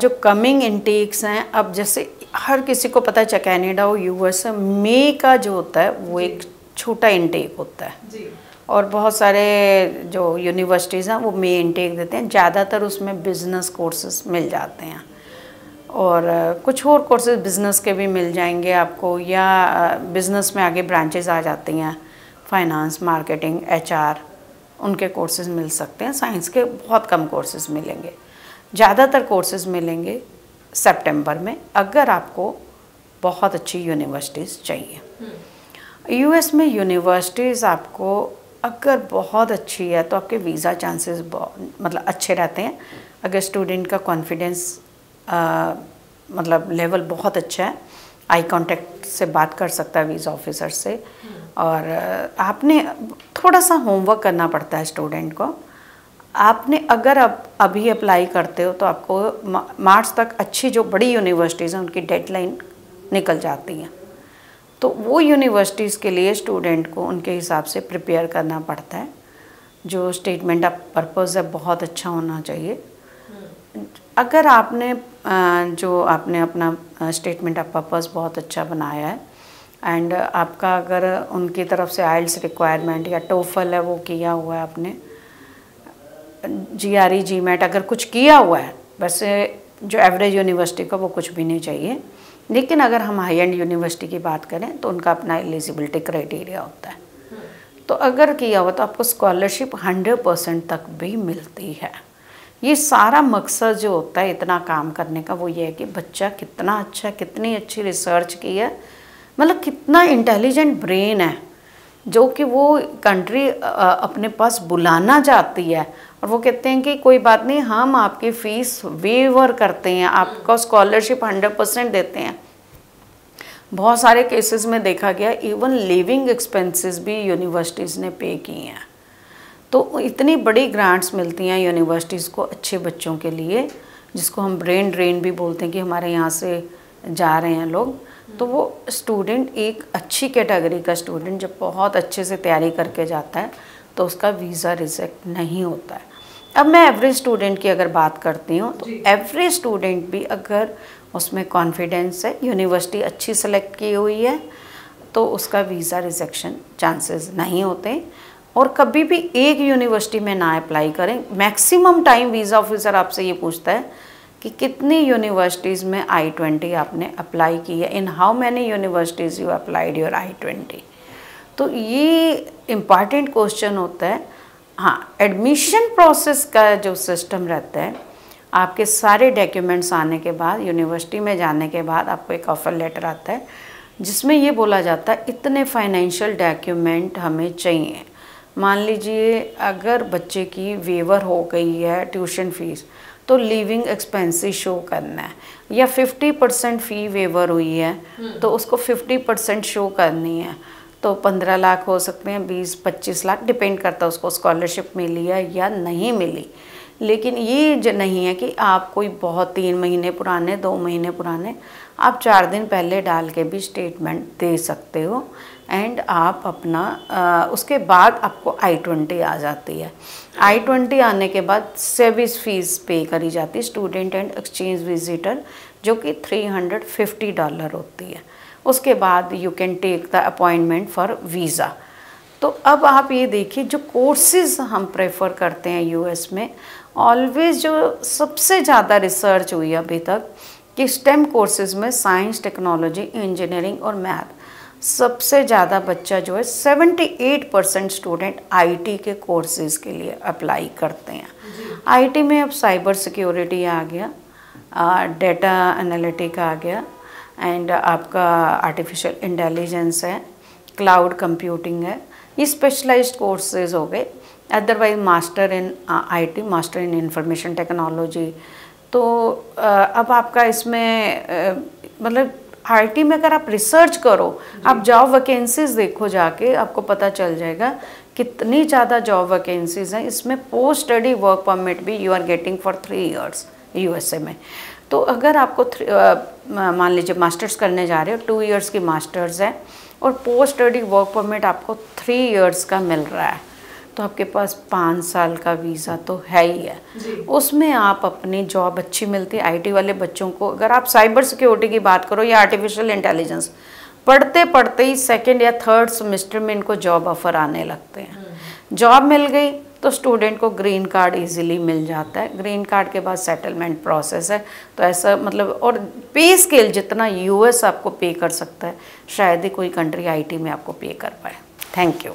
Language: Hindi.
जो कमिंग इंटेक्स हैं अब जैसे हर किसी को पता है कैनेडा और यूएस मे का जो होता है वो एक छोटा इंटेक होता है। जी। और बहुत सारे जो यूनिवर्सिटीज़ हैं वो मे इंटेक देते हैं। ज़्यादातर उसमें बिज़नेस कोर्सेज मिल जाते हैं। और कुछ और कोर्सेज बिज़नेस के भी मिल जाएँगे आपको या बिज़नेस में आगे ब्रांचेज आ जाती हैं। फाइनेंस मार्केटिंग एचआर उनके कोर्सेज मिल सकते हैं। साइंस के बहुत कम कोर्सेज मिलेंगे। ज़्यादातर कोर्सेज मिलेंगे सितंबर में, अगर आपको बहुत अच्छी यूनिवर्सिटीज़ चाहिए। यूएस में यूनिवर्सिटीज़ आपको अगर बहुत अच्छी है तो आपके वीज़ा चांसेस मतलब अच्छे रहते हैं। अगर स्टूडेंट का कॉन्फिडेंस मतलब लेवल बहुत अच्छा है आई कांटेक्ट से बात कर सकता है वीज़ा ऑफिसर से। और आपने थोड़ा सा होमवर्क करना पड़ता है स्टूडेंट को। आपने अगर अब, अभी अप्लाई करते हो तो आपको मार्च तक अच्छी जो बड़ी यूनिवर्सिटीज़ हैं, उनकी डेडलाइन निकल जाती हैं। तो वो यूनिवर्सिटीज़ के लिए स्टूडेंट को उनके हिसाब से प्रिपेयर करना पड़ता है। जो स्टेटमेंट ऑफ़ पर्पज़ है, बहुत अच्छा होना चाहिए। अगर आपने जो आपने अपना स्टेटमेंट ऑफ़ पर्पज़ बहुत अच्छा बनाया है एंड आपका अगर उनकी तरफ़ से आइल्स रिक्वायरमेंट या टोफल है, वो किया हुआ है आपने जी आर ई जी मैट अगर कुछ किया हुआ है, वैसे जो एवरेज यूनिवर्सिटी का वो कुछ भी नहीं चाहिए। लेकिन अगर हम हाई एंड यूनिवर्सिटी की बात करें तो उनका अपना एलिजिबिलिटी क्राइटेरिया होता है। तो अगर किया हुआ तो आपको स्कॉलरशिप हंड्रेड परसेंट तक भी मिलती है। ये सारा मकसद जो होता है, इतना काम करने का, वो ये है कि बच्चा कितना अच्छा कितनी अच्छी रिसर्च की है। मतलब कितना इंटेलिजेंट ब्रेन है, जो कि वो कंट्री अपने पास बुलाना चाहती है। और वो कहते हैं कि कोई बात नहीं, हम आपकी फ़ीस वेवर करते हैं, आपका स्कॉलरशिप हंड्रेड परसेंट देते हैं। बहुत सारे केसेस में देखा गया इवन लिविंग एक्सपेंसेस भी यूनिवर्सिटीज़ ने पे किए हैं। तो इतनी बड़ी ग्रांट्स मिलती हैं यूनिवर्सिटीज़ को अच्छे बच्चों के लिए, जिसको हम ब्रेन ड्रेन भी बोलते हैं कि हमारे यहाँ से जा रहे हैं लोग। तो वो स्टूडेंट एक अच्छी कैटेगरी का स्टूडेंट जब बहुत अच्छे से तैयारी करके जाता है तो उसका वीज़ा रिजेक्ट नहीं होता है। अब मैं एवरेज स्टूडेंट की अगर बात करती हूँ तो एवरेज स्टूडेंट भी अगर उसमें कॉन्फिडेंस है यूनिवर्सिटी अच्छी सेलेक्ट की हुई है तो उसका वीज़ा रिजेक्शन चांसेस नहीं होते। और कभी भी एक यूनिवर्सिटी में ना अप्लाई करें मैक्सिमम टाइम वीज़ा ऑफिसर आपसे ये पूछता है कि कितनी यूनिवर्सिटीज़ में आई ट्वेंटी आपने अप्लाई की है in how many universities you applied your I twenty तो ये इंपॉर्टेंट क्वेश्चन होता है। हाँ एडमिशन प्रोसेस का जो सिस्टम रहता है आपके सारे डॉक्यूमेंट्स आने के बाद यूनिवर्सिटी में जाने के बाद आपको एक ऑफ़र लेटर आता है जिसमें ये बोला जाता है इतने फाइनेंशियल डॉक्यूमेंट हमें चाहिए। मान लीजिए अगर बच्चे की वेवर हो गई है ट्यूशन फ़ीस तो लिविंग एक्सपेंसेस शो करना है। या 50 परसेंट फ़ी वेवर हुई है तो उसको 50 परसेंट शो करनी है। तो 15 लाख हो सकते हैं 20 25 लाख डिपेंड करता है उसको स्कॉलरशिप मिली है या नहीं मिली। लेकिन ये नहीं है कि आप कोई बहुत तीन महीने पुराने दो महीने पुराने आप चार दिन पहले डाल के भी स्टेटमेंट दे सकते हो एंड आप अपना आ, उसके बाद आपको आई ट्वेंटी आ जाती है। आई ट्वेंटी आने के बाद सर्विस फ़ीस पे करी जाती है स्टूडेंट एंड एक्सचेंज विजिटर जो कि थ्री हंड्रेड फिफ्टी डॉलर होती है। उसके बाद you can take the appointment for visa तो अब आप ये देखिए जो कोर्सेज हम प्रेफर करते हैं यूएस में ऑलवेज जो सबसे ज़्यादा रिसर्च हुई अभी तक कि स्टेम कोर्सेज में साइंस टेक्नोलॉजी इंजीनियरिंग और मैथ सबसे ज़्यादा बच्चा जो है 78 परसेंट स्टूडेंट आईटी के कोर्सेज के लिए अप्लाई करते हैं। आईटी में अब साइबर सिक्योरिटी आ गया डेटा एनालिटिक आ गया एंड आपका आर्टिफिशियल इंटेलिजेंस है क्लाउड कंप्यूटिंग है ये स्पेशलाइज्ड कोर्सेज हो गए। Otherwise master in IT master in information technology तो अब आपका इसमें मतलब आईटी में अगर आप रिसर्च करो आप जॉब वैकेंसीज देखो जाके आपको पता चल जाएगा कितनी ज़्यादा जॉब वैकेंसीज हैं। इसमें पोस्ट स्टडी वर्क परमिट भी you are getting for three years USA में। तो अगर आपको मान लीजिए मास्टर्स करने जा रहे हो टू इयर्स की मास्टर्स है और पोस्ट स्टडी वर्क परमिट आपको थ्री इयर्स का मिल रहा है तो आपके पास पाँच साल का वीज़ा तो है ही है। उसमें आप अपनी जॉब अच्छी मिलती है आईटी वाले बच्चों को अगर आप साइबर सिक्योरिटी की बात करो या आर्टिफिशियल इंटेलिजेंस पढ़ते पढ़ते ही सेकेंड या थर्ड सेमेस्टर में इनको जॉब ऑफ़र आने लगते हैं। जॉब मिल गई तो स्टूडेंट को ग्रीन कार्ड इजीली मिल जाता है। ग्रीन कार्ड के बाद सेटलमेंट प्रोसेस है। तो ऐसा मतलब और पे स्केल जितना यूएस आपको पे कर सकता है। शायद ही कोई कंट्री आईटी में आपको पे कर पाए। Thank you